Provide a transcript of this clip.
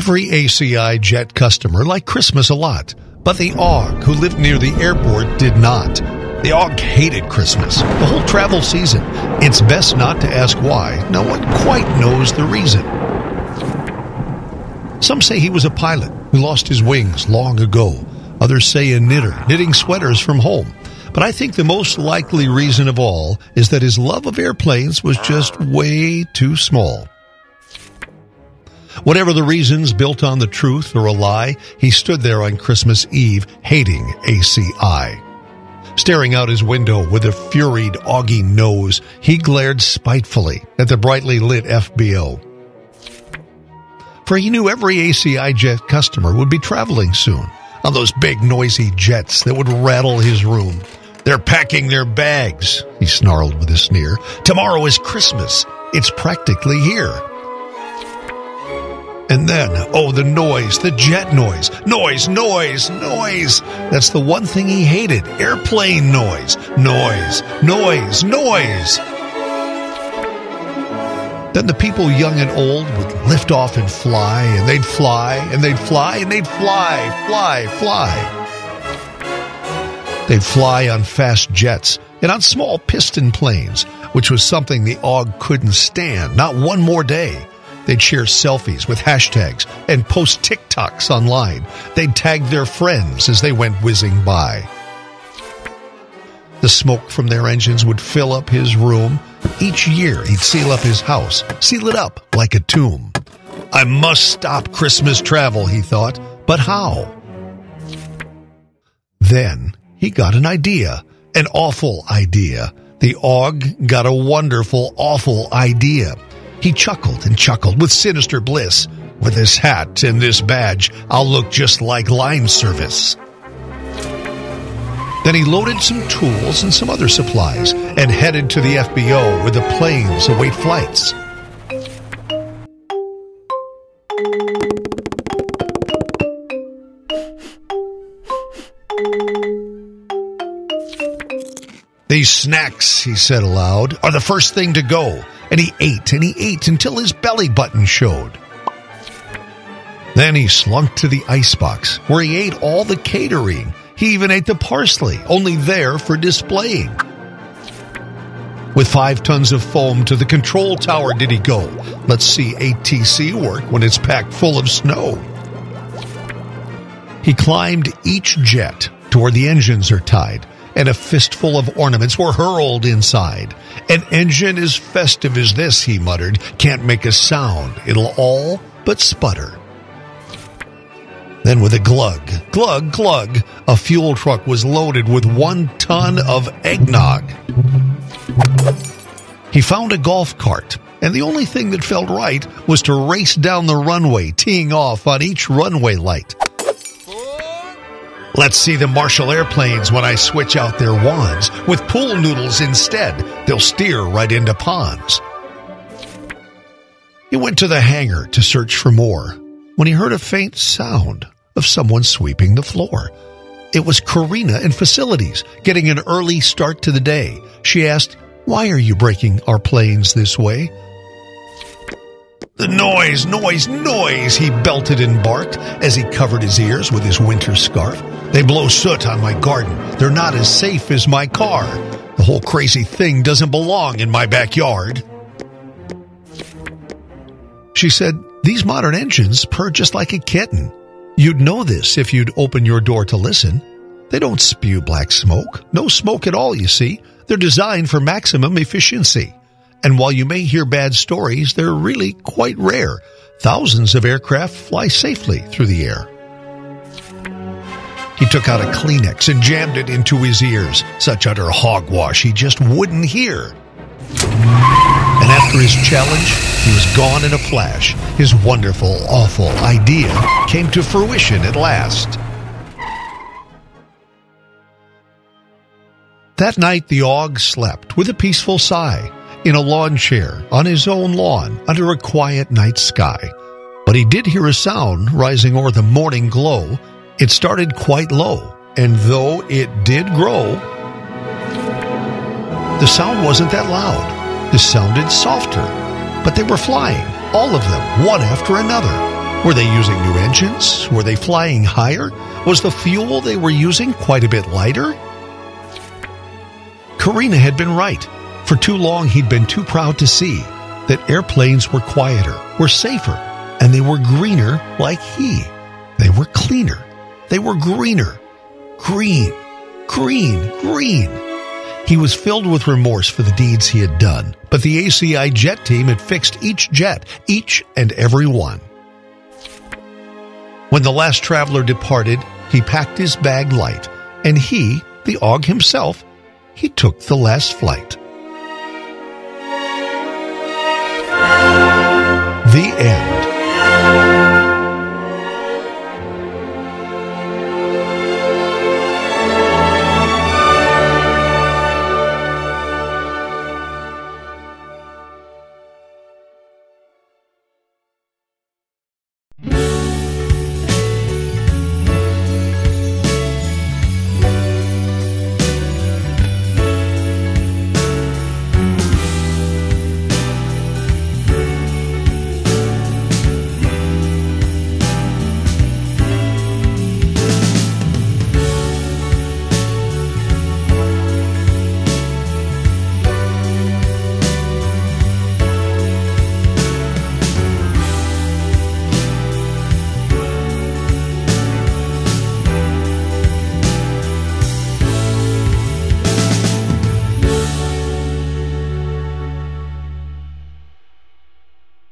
Every ACI jet customer liked Christmas a lot, but the AOG, who lived near the airport, did not. The AOG hated Christmas, the whole travel season. It's best not to ask why. No one quite knows the reason. Some say he was a pilot who lost his wings long ago. Others say a knitter, knitting sweaters from home. But I think the most likely reason of all is that his love of airplanes was just way too small. Whatever the reasons, built on the truth or a lie, he stood there on Christmas Eve hating ACI. Staring out his window with a furied, AOGGY nose, he glared spitefully at the brightly lit FBO. For he knew every ACI jet customer would be traveling soon on those big, noisy jets that would rattle his room. They're packing their bags, he snarled with a sneer. Tomorrow is Christmas. It's practically here. And then, oh, the noise, the jet noise. Noise, noise, noise. That's the one thing he hated. Airplane noise. Noise, noise, noise. Then the people young and old would lift off and fly, and they'd fly, and they'd fly, and they'd fly, fly, fly. They'd fly on fast jets and on small piston planes, which was something the AOG couldn't stand, not one more day. They'd share selfies with hashtags and post TikToks online. They'd tag their friends as they went whizzing by. The smoke from their engines would fill up his room. Each year, he'd seal up his house, seal it up like a tomb. I must stop Christmas travel, he thought. But how? Then he got an idea, an awful idea. The AOG got a wonderful, awful idea. He chuckled and chuckled with sinister bliss. With this hat and this badge, I'll look just like line service. Then he loaded some tools and some other supplies and headed to the FBO where the planes await flights. These snacks, he said aloud, are the first thing to go. And he ate and he ate until his belly button showed. Then he slunk to the icebox where he ate all the catering. He even ate the parsley, only there for displaying. With five tons of foam to the control tower did he go. Let's see ATC work when it's packed full of snow. He climbed each jet to where the engines are tied and a fistful of ornaments were hurled inside. An engine as festive as this, he muttered, can't make a sound. It'll all but sputter. Then with a glug, glug, glug, a fuel truck was loaded with one ton of eggnog. He found a golf cart, and the only thing that felt right was to race down the runway, teeing off on each runway light. Let's see the marshal airplanes when I switch out their wands. With pool noodles instead, they'll steer right into ponds. He went to the hangar to search for more when he heard a faint sound of someone sweeping the floor. It was Karina in facilities, getting an early start to the day. She asked, Why are you breaking our planes this way? The noise, noise, noise, he belted and barked as he covered his ears with his winter scarf. They blow soot on my garden. They're not as safe as my car. The whole crazy thing doesn't belong in my backyard. She said, These modern engines purr just like a kitten. You'd know this if you'd open your door to listen. They don't spew black smoke. No smoke at all, you see. They're designed for maximum efficiency. And while you may hear bad stories, they're really quite rare. Thousands of aircraft fly safely through the air. He took out a Kleenex and jammed it into his ears. Such utter hogwash he just wouldn't hear. And after his challenge, he was gone in a flash. His wonderful, awful idea came to fruition at last. That night, the AOG slept with a peaceful sigh in a lawn chair on his own lawn under a quiet night sky. But he did hear a sound rising o'er the morning glow. It started quite low, and though it did grow, the sound wasn't that loud. It sounded softer, but they were flying, all of them, one after another. Were they using new engines? Were they flying higher? Was the fuel they were using quite a bit lighter? Karina had been right. For too long, he'd been too proud to see that airplanes were quieter, were safer, and they were greener like he. They were cleaner. They were greener. Green, green, green. He was filled with remorse for the deeds he had done, but the ACI jet team had fixed each jet, each and every one. When the last traveler departed, he packed his bag light, and he, the AOG himself, he took the last flight. The end.